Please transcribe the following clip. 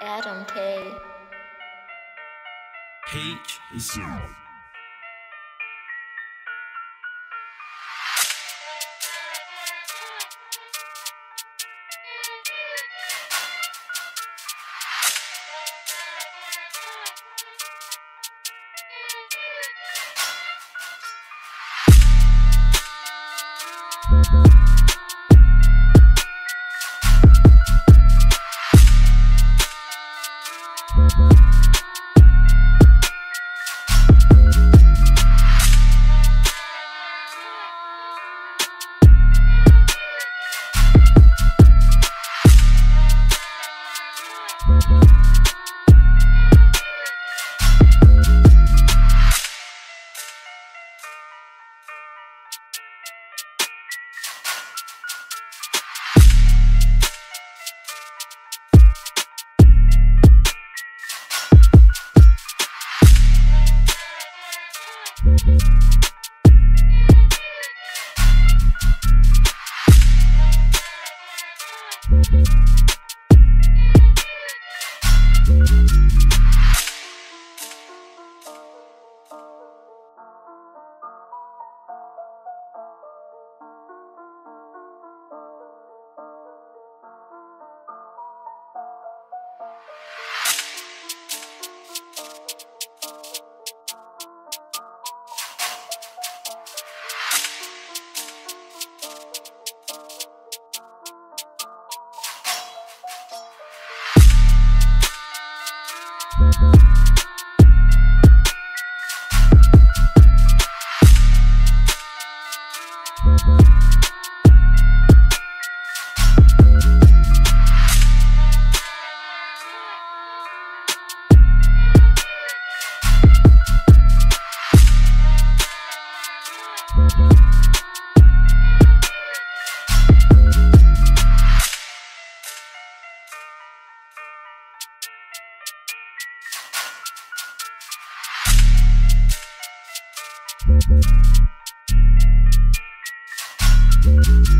Adam K. H is Thank You. Thank